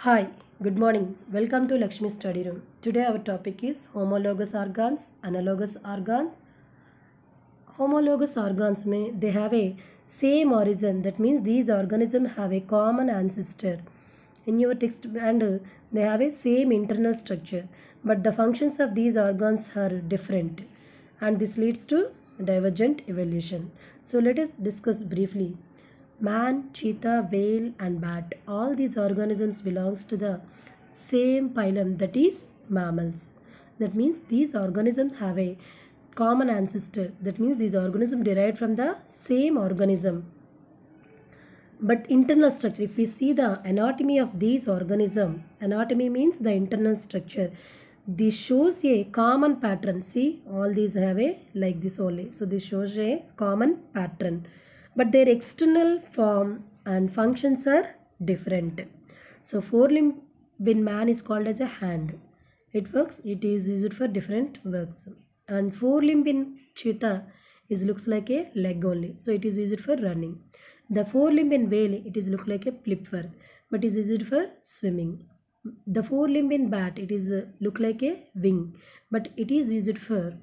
Hi, good morning. Welcome to Lakshmi Study Room. Today our topic is homologous organs, analogous organs. Homologous organs may they have a same origin. That means these organisms have a common ancestor. In your text and uh, they have a same internal structure, but the functions of these organs are different, and this leads to divergent evolution. So let us discuss briefly man cheetah whale and bat all these organisms belongs to the same phylum that is mammals. That means these organisms have a common ancestor. That means these organisms derived from the same organism. But internal structure if we see the anatomy of these organism anatomy means the internal structure. This shows a common pattern. See all these have a like this only. So this shows a common pattern but their external form and functions are different. So fore limb in man is called as a hand. It works, it is used for different works. And fore limb in cheetah is looks like a leg only. So it is used for running. The fore limb in whale it is look like a flipper but is used for swimming. The fore limb in bat it is look like a wing but it is used for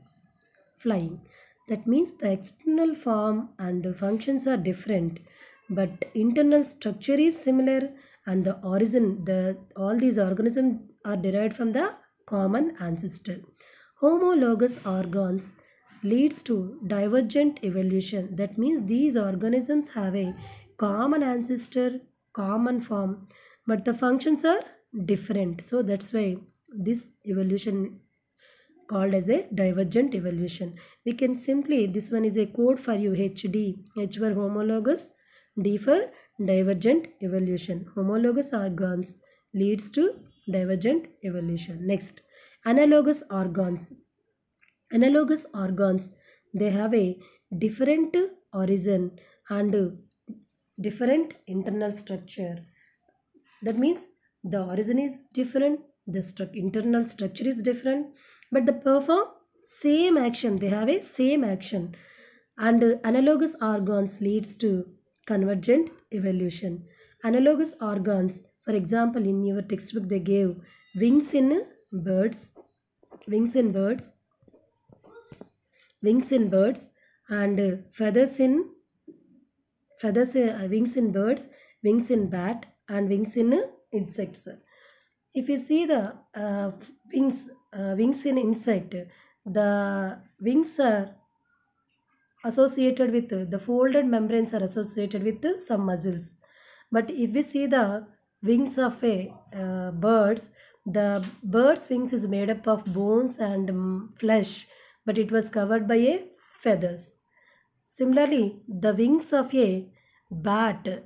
flying. That means the external form and functions are different, but internal structure is similar and the origin, the all these organisms are derived from the common ancestor. Homologous organs leads to divergent evolution. That means these organisms have a common ancestor, common form, but the functions are different. So that's why this evolution called as a divergent evolution. We can simply, this one is a code for you HD, H for homologous, D for divergent evolution. Homologous organs leads to divergent evolution. Next, analogous organs. Analogous organs, they have a different origin and different internal structure. That means the origin is different, the stru- internal structure is different, but they perform same action. They have a same action. And analogous organs leads to convergent evolution. Analogous organs for example in your textbook they gave wings in birds wings in birds wings in birds and feathers in feathers uh, wings in birds wings in bat and wings in insects. If you see the uh, wings uh, wings in insect. The wings are associated with the folded membranes are associated with some muscles. But if we see the wings of a uh, birds the bird's wings is made up of bones and um, flesh but it was covered by a feathers. Similarly the wings of a bat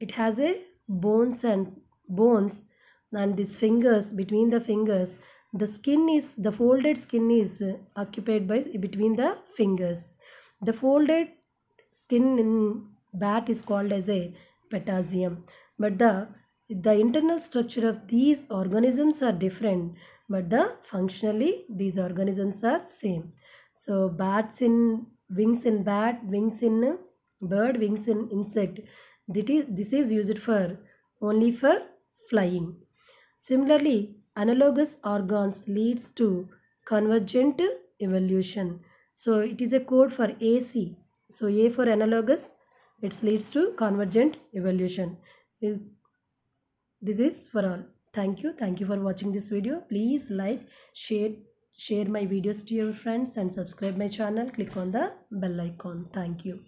it has a bones and bones and these fingers between the fingers the skin is the folded skin is occupied by between the fingers. The folded skin in bat is called as a patagium. But the the internal structure of these organisms are different but the functionally these organisms are same. So bats in wings in bat wings in bird wings in insect that is this is used for only for flying. Similarly analogous organs leads to convergent evolution. So it is a code for ac so a for analogous it leads to convergent evolution. This is for all. Thank you. Thank you for watching this video. Please like share share my videos to your friends and subscribe my channel. Click on the bell icon. Thank you